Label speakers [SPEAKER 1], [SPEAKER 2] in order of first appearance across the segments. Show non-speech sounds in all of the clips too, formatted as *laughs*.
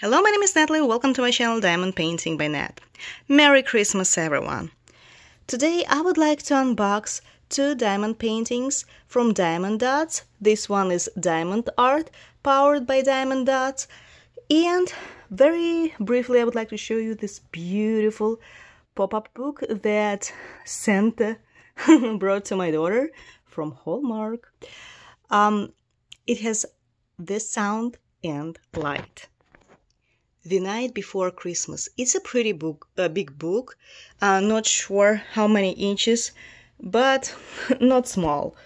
[SPEAKER 1] Hello, my name is Natalie. Welcome to my channel Diamond Painting by Nat. Merry Christmas, everyone! Today I would like to unbox two diamond paintings from Diamond Dotz. This one is Diamond Art, powered by Diamond Dotz. And very briefly, I would like to show you this beautiful pop-up book that Santa *laughs* brought to my daughter from Hallmark. Um, it has this sound and light. The Night Before Christmas. It's a pretty book, a big book. Uh, not sure how many inches, but *laughs* not small.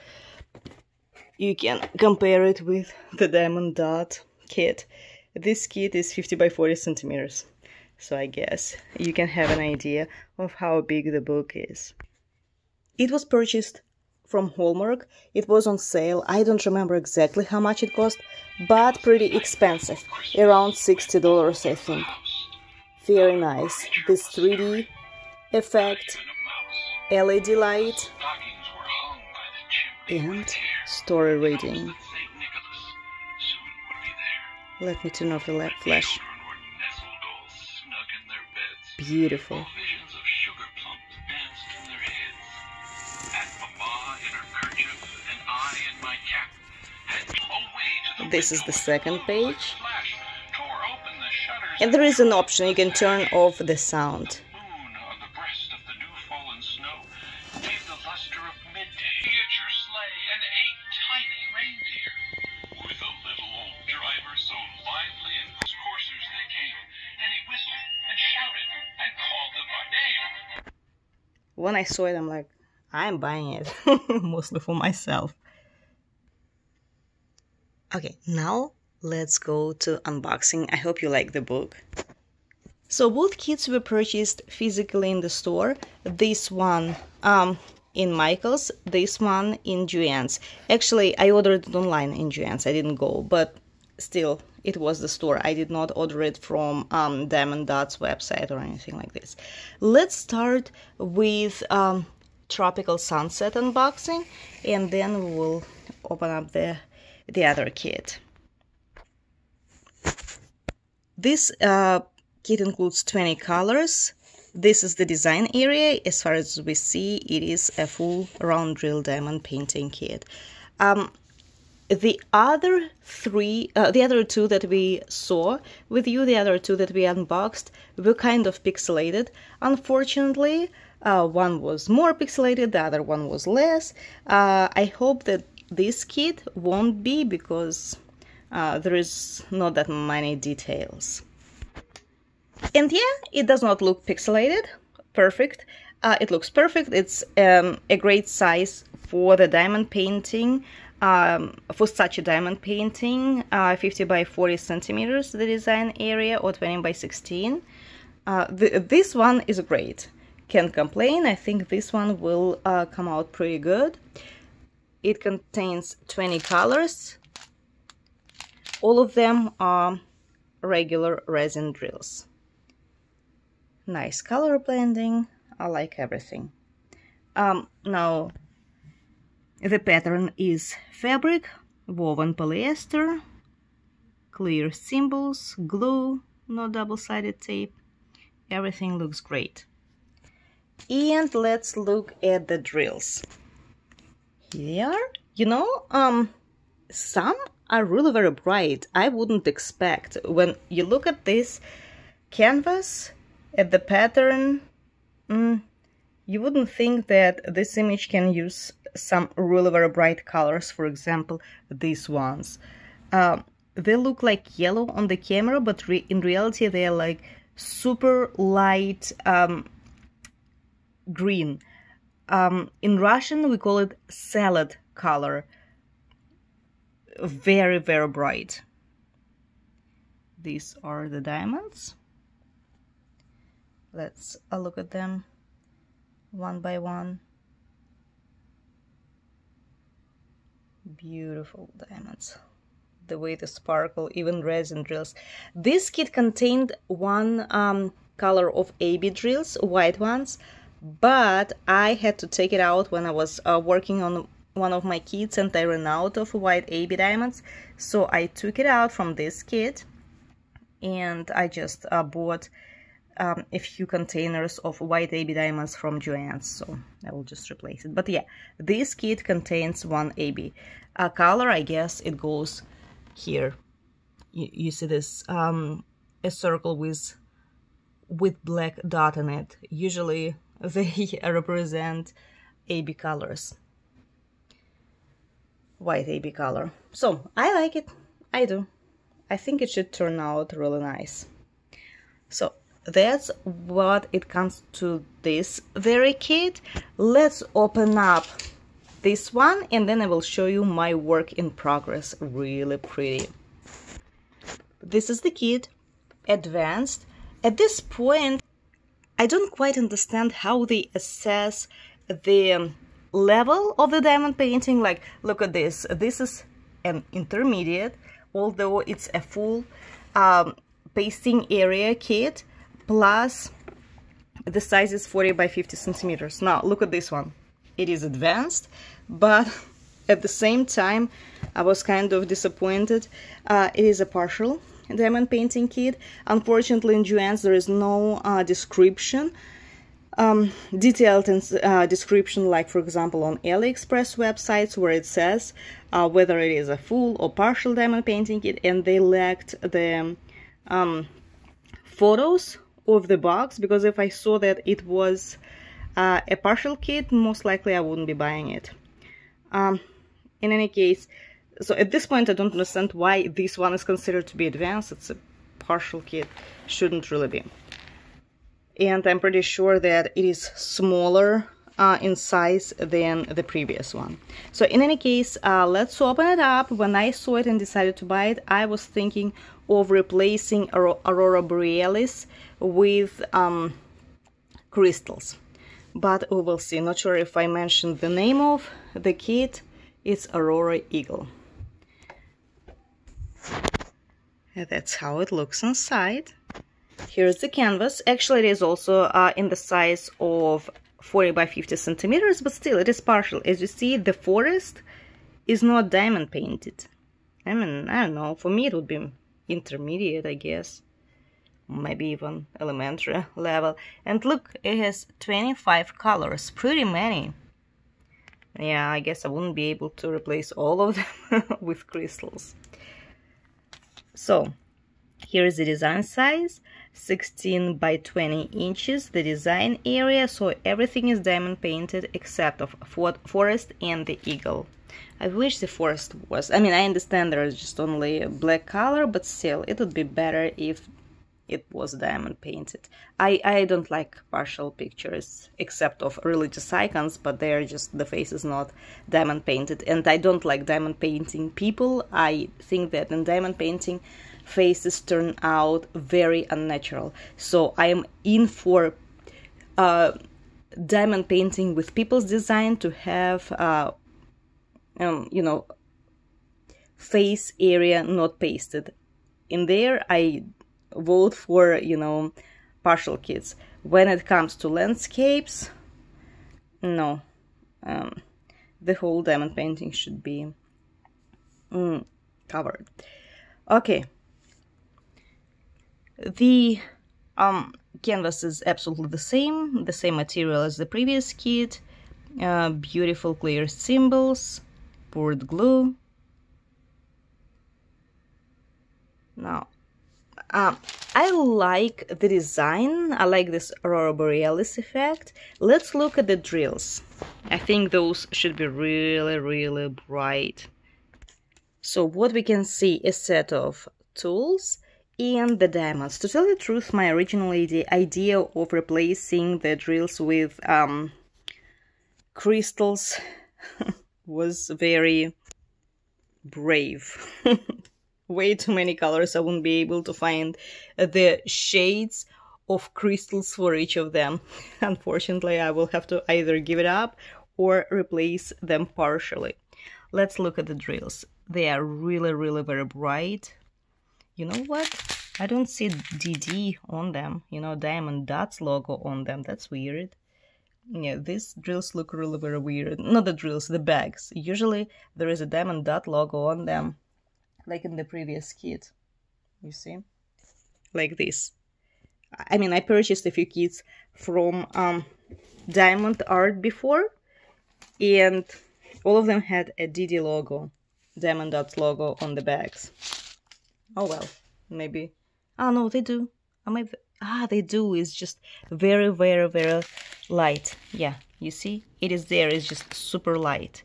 [SPEAKER 1] You can compare it with the Diamond Dot kit. This kit is 50 by 40 centimeters, so I guess you can have an idea of how big the book is. It was purchased from Hallmark. It was on sale. I don't remember exactly how much it cost, but pretty expensive. Around $60, I think. Very nice. This 3D effect, LED light, and story reading. Let me turn off the left flash. Beautiful. This is the second page. And there is an option, you can turn off the sound. When I saw it, I'm like, I'm buying it, *laughs* mostly for myself. Okay, now let's go to unboxing. I hope you like the book. So both kits were purchased physically in the store. This one um, in Michael's, this one in Joann's. Actually, I ordered it online in Joann's. I didn't go, but still, it was the store. I did not order it from um, Diamond Dotz website or anything like this. Let's start with um, Tropical Sunset unboxing, and then we'll open up the the other kit. This uh, kit includes 20 colors. This is the design area. As far as we see, it is a full round drill diamond painting kit. Um, the other three, uh, the other two that we saw with you, the other two that we unboxed, were kind of pixelated. Unfortunately, uh, one was more pixelated, the other one was less. Uh, I hope that this kit won't be because uh, there is not that many details. And yeah, it does not look pixelated. Perfect. Uh, it looks perfect. It's um, a great size for the diamond painting. Um, for such a diamond painting, uh, 50 by 40 centimeters, the design area, or 20 by 16. Uh, the, this one is great. Can't complain. I think this one will uh, come out pretty good. It contains 20 colors. All of them are regular resin drills. Nice color blending. I like everything. Um, now, the pattern is fabric, woven polyester, clear symbols, glue, no double-sided tape. Everything looks great. And let's look at the drills here you know um some are really very bright. I wouldn't expect. When you look at this canvas at the pattern mm, you wouldn't think that this image can use some really very bright colors for example these ones. Uh, they look like yellow on the camera but re in reality they are like super light um, green um, in Russian, we call it salad color. Very, very bright. These are the diamonds. Let's uh, look at them one by one. Beautiful diamonds. The way they sparkle, even resin drills. This kit contained one um, color of AB drills, white ones, but I had to take it out when I was uh, working on one of my kits and I ran out of white AB diamonds so I took it out from this kit and I just uh, bought um, a few containers of white AB diamonds from Joann's, so I will just replace it. But yeah, this kit contains one AB. A color, I guess it goes here. You, you see this, um, a circle with with black dot in it. Usually *laughs* they represent AB colors. White AB color. So, I like it. I do. I think it should turn out really nice. So, that's what it comes to this very kit. Let's open up this one and then I will show you my work in progress. Really pretty. This is the kit, advanced. At this point, I don't quite understand how they assess the level of the diamond painting. Like, look at this. This is an intermediate, although it's a full um, pasting area kit plus the size is 40 by 50 centimeters. Now look at this one. It is advanced, but *laughs* at the same time I was kind of disappointed. Uh, it is a partial diamond painting kit. Unfortunately in Joann's there is no uh, description, um, detailed uh, description like for example on AliExpress websites where it says uh, whether it is a full or partial diamond painting kit and they lacked the um, photos of the box because if I saw that it was uh, a partial kit, most likely I wouldn't be buying it. Um, in any case, so at this point I don't understand why this one is considered to be advanced. It's a partial kit, shouldn't really be. And I'm pretty sure that it is smaller uh, in size than the previous one. So in any case, uh, let's open it up. When I saw it and decided to buy it, I was thinking of replacing Aurora Borealis with um, crystals. But we will see. Not sure if I mentioned the name of the kit. It's Aurora Eagle. And that's how it looks inside. Here's the canvas. Actually, it is also uh, in the size of 40 by 50 centimeters, but still it is partial. As you see, the forest is not diamond painted. I mean, I don't know, for me it would be intermediate, I guess. Maybe even elementary level. And look, it has 25 colors, pretty many. Yeah, I guess I wouldn't be able to replace all of them *laughs* with crystals. So, here is the design size. 16 by 20 inches the design area so everything is diamond painted except of forest and the eagle I wish the forest was I mean I understand there is just only black color but still it would be better if it was diamond painted I I don't like partial pictures except of religious icons but they're just the face is not diamond painted and I don't like diamond painting people I think that in diamond painting faces turn out very unnatural. So I am in for uh, diamond painting with people's design to have, uh, um, you know, face area not pasted. In there, I vote for, you know, partial kits. When it comes to landscapes, no. Um, the whole diamond painting should be mm, covered. Okay, the um, canvas is absolutely the same, the same material as the previous kit. Uh, beautiful clear symbols, poured glue. Now, um, I like the design, I like this Aurora Borealis effect. Let's look at the drills. I think those should be really, really bright. So what we can see is a set of tools and the diamonds. To tell the truth, my original idea of replacing the drills with um, crystals *laughs* was very brave. *laughs* Way too many colors, I wouldn't be able to find uh, the shades of crystals for each of them. *laughs* Unfortunately, I will have to either give it up or replace them partially. Let's look at the drills. They are really, really very bright, you know what? I don't see DD on them, you know, Diamond Dotz logo on them. That's weird. Yeah, these drills look really very weird. Not the drills, the bags. Usually there is a Diamond Dot logo on them, like in the previous kit. You see? like this. I mean, I purchased a few kits from um, Diamond Art before, and all of them had a DD logo, Diamond Dotz logo on the bags. Oh well, maybe. Oh no, they do. I? Ah, they do. It's just very, very, very light. Yeah, you see, it is there. It's just super light,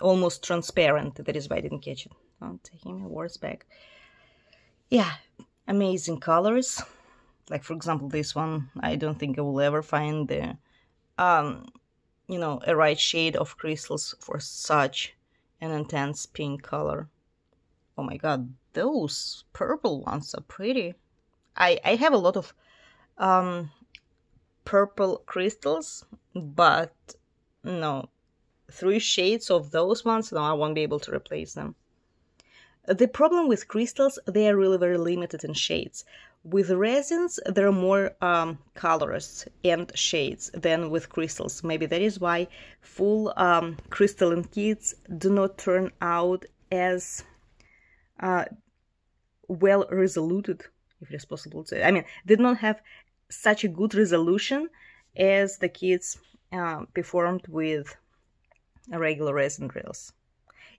[SPEAKER 1] almost transparent. That is why I didn't catch it. Oh, taking my words back. Yeah, amazing colors. Like for example, this one. I don't think I will ever find the, um, you know, a right shade of crystals for such an intense pink color. Oh my god, those purple ones are pretty. I, I have a lot of um, purple crystals, but no, three shades of those ones, no, I won't be able to replace them. The problem with crystals, they are really very limited in shades. With resins, there are more um, colors and shades than with crystals. Maybe that is why full um, crystalline kits do not turn out as uh, well resoluted, if it is possible to. I mean, did not have such a good resolution as the kits uh, performed with regular resin drills.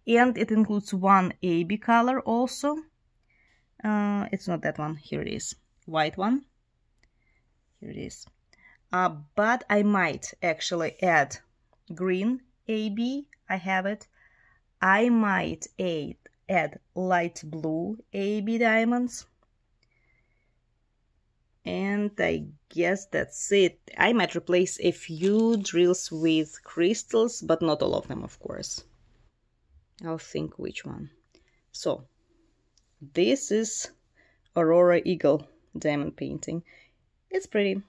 [SPEAKER 1] And it includes one AB color also. Uh, it's not that one. Here it is. White one. Here it is. Uh, but I might actually add green AB. I have it. I might add add light blue AB diamonds. And I guess that's it. I might replace a few drills with crystals, but not all of them, of course. I'll think which one. So, this is Aurora Eagle diamond painting. It's pretty.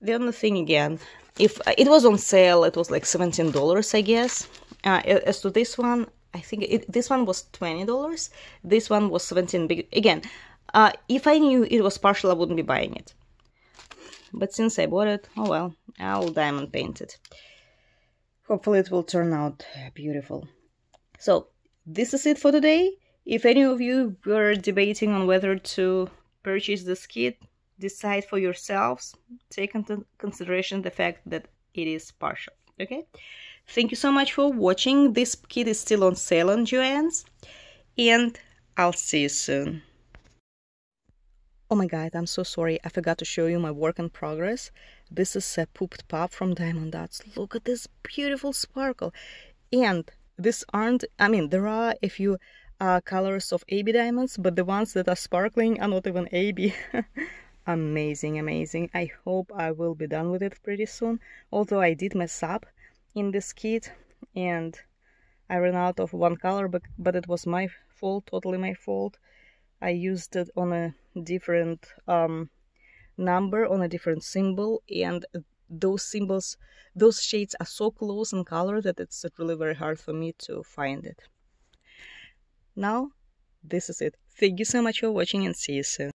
[SPEAKER 1] The only thing again, if it was on sale, it was like $17, I guess. Uh, as to this one, I think it, this one was $20. This one was 17 Again, uh, if I knew it was partial, I wouldn't be buying it. But since I bought it, oh well, I'll diamond paint it. Hopefully it will turn out beautiful. So, this is it for today. If any of you were debating on whether to purchase this kit, decide for yourselves. Take into consideration the fact that it is partial, okay? Thank you so much for watching. This kit is still on sale on Joann's. And I'll see you soon. Oh my god, I'm so sorry. I forgot to show you my work in progress. This is a pooped pop from Diamond Dotz. Look at this beautiful sparkle. And these aren't, I mean, there are a few uh, colors of AB diamonds, but the ones that are sparkling are not even AB. *laughs* amazing, amazing. I hope I will be done with it pretty soon. Although I did mess up in this kit and I ran out of one color, but, but it was my fault, totally my fault. I used it on a different um, number, on a different symbol, and those symbols, those shades are so close in color that it's really very hard for me to find it. Now, this is it. Thank you so much for watching and see you soon.